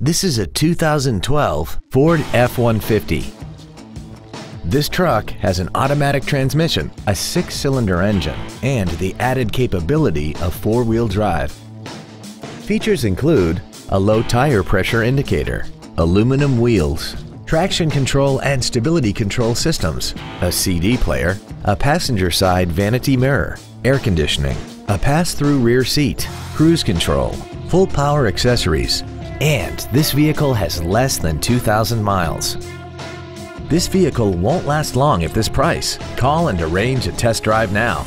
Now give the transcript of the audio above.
This is a 2012 Ford F-150. This truck has an automatic transmission, a six-cylinder engine, and the added capability of four-wheel drive. Features include a low tire pressure indicator, aluminum wheels, traction control and stability control systems, a CD player, a passenger side vanity mirror, air conditioning, a pass-through rear seat, cruise control, full power accessories, and this vehicle has less than 2,000 miles. This vehicle won't last long at this price. Call and arrange a test drive now.